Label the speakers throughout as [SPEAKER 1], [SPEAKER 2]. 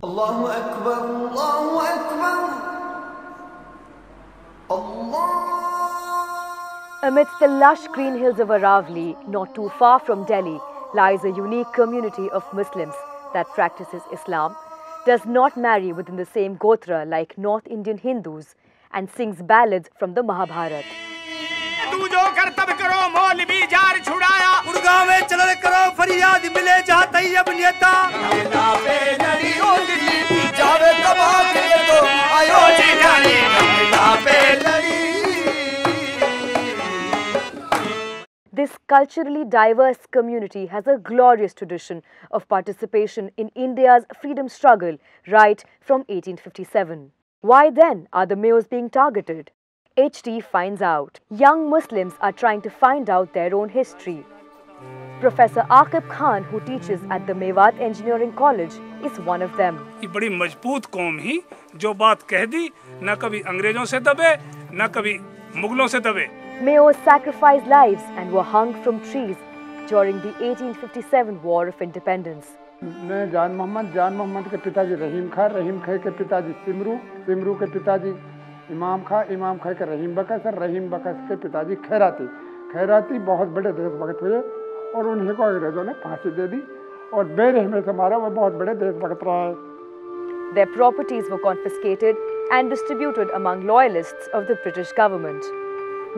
[SPEAKER 1] Allahu Akbar, Allahu Akbar. Allah.
[SPEAKER 2] Amidst the lush green hills of Aravalli, not too far from Delhi, lies a unique community of Muslims that practices Islam, does not marry within the same Gotra like North Indian Hindus, and sings ballads from the Mahabharata. culturally diverse community has a glorious tradition of participation in India's freedom struggle right from 1857. Why then are the Meos being targeted? HT finds out. Young Muslims are trying to find out their own history. Professor Akib Khan, who teaches at the Mewat Engineering College, is one of them.
[SPEAKER 3] ये is a very strong
[SPEAKER 2] Meos sacrificed lives and were hung from trees during the 1857 War of Independence.
[SPEAKER 4] मैं जान मोहम्मद जान मोहम्मद के पिताजी रहीम खां रहीम खां के पिताजी सिमरू सिमरू के पिताजी इमाम खां इमाम खां के रहीम बकस और रहीम बकस के पिताजी खैराती खैराती बहुत बड़े देशभक्त थे और उन्हें को अंग्रेज़ों ने फांसी दे दी और बेरहमी से मारा वह बहुत बड़े देशभक्त
[SPEAKER 2] Their properties were confiscated and distributed among loyalists of the British government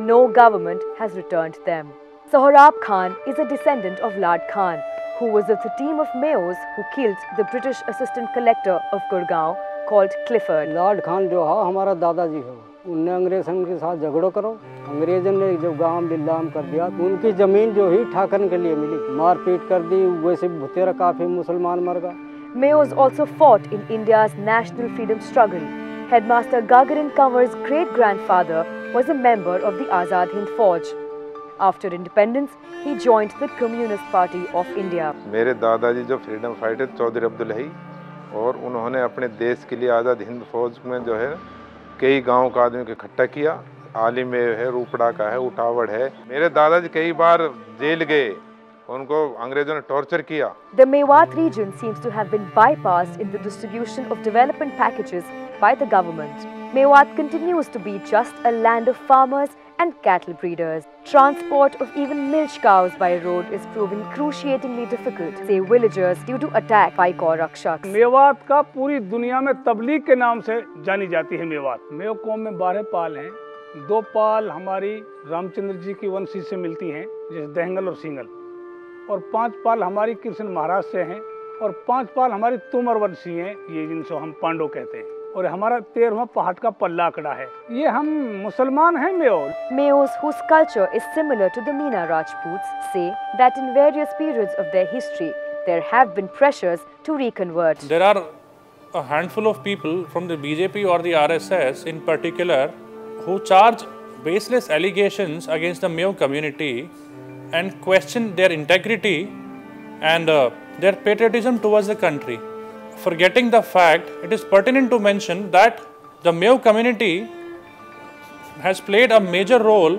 [SPEAKER 2] no government has returned them. Sohrab Khan is a descendant of Lad Khan, who was of the team of Meos who killed the British assistant collector of Gurgaon called Clifford.
[SPEAKER 5] Lad Khan जो है हमारा दादाजी है उनने अंग्रेजन के साथ झगड़ो करो अंग्रेजन ने जो गांव बिल्लाम कर दिया उनकी जमीन जो ही ठाकन के लिए मिली मारपीट कर दी वैसे भुतेरा काफी मुसलमान मर गए
[SPEAKER 2] Meos also fought in India's national freedom struggle. Headmaster Gagarin Kanwar's great-grandfather was a member of the Azad Hind Fauj. After independence, he joined the Communist Party of India.
[SPEAKER 6] My dadaji, jo freedom fighter Chaudhary Abdullahi, aur unhone apne desh ke liye Azad Hind Fauj mein jo hai, kahi gaon ka aadmi ke khatta kiya. Ali mein hai, Rupda ka hai, Utawad hai. Mere dadaji kahi baar jail gaye.
[SPEAKER 2] The Mewat region seems to have been bypassed in the distribution. Mewat continues to be just a land of farmers and cattle breeders. Transport of even milch cows by road is proving cruciatingly difficult, say villagers, due to attack by Kaur Rakshaks.
[SPEAKER 3] Mewat का पूरी दुनिया में तबलीग के नाम से जानी जाती है मेवात मेव कौम में बारह पाल हैं दो पाल हमारी रामचंद्र जी की वंशी से मिलती हैं जैसे दहंगल और सिंगल और पाँच पाल हमारी कृष्ण महाराज से हैं और पाँच पाल हमारी तुमर वंशी हैं ये जिनसे हम पांडव कहते हैं और हमारा तेरहवा पहाड़ का पल्ला आंकड़ा है ये हम मुसलमान हैं
[SPEAKER 2] Mayos, whose culture is similar to the Meena Rajputs, say that in various periods of their history, there have been pressures to reconvert.
[SPEAKER 7] There are a handful of people from the BJP or the RSS in particular who charge baseless allegations against the Mayo community and question their integrity and uh, their patriotism towards the country. forgetting the fact, it is pertinent to mention that the Meo community has played a major role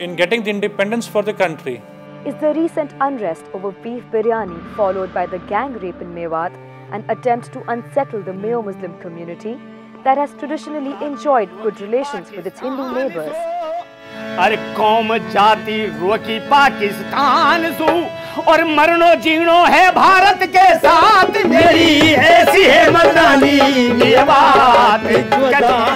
[SPEAKER 7] in getting the independence for the country.
[SPEAKER 2] Is the recent unrest over beef biryani followed by the gang rape in Mewat an attempt to unsettle the Meo Muslim community that has traditionally enjoyed good relations with its Hindu neighbors?
[SPEAKER 8] अरे के